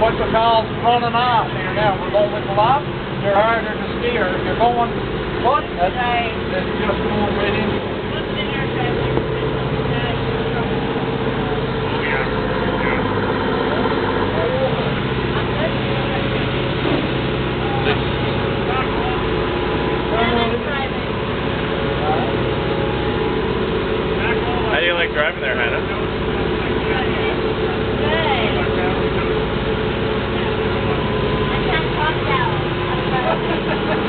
what, what we call running off here now. We're going with the lot. They're harder to steer. If you're going putting it, Right. it's just going right into. What's in your trailer? How do you like driving there, Hannah? Ha ha ha!